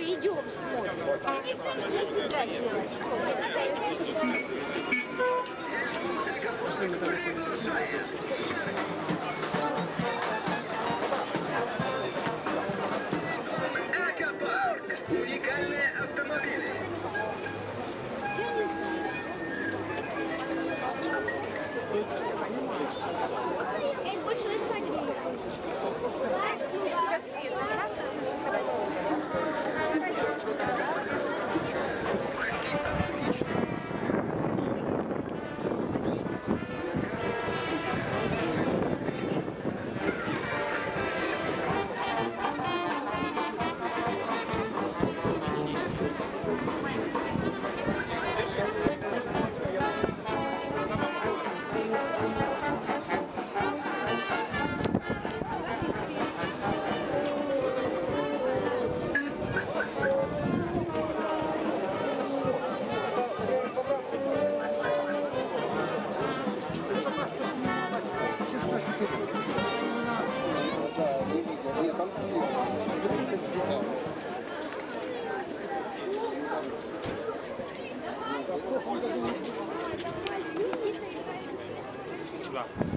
идем смотрим. А они все. だ。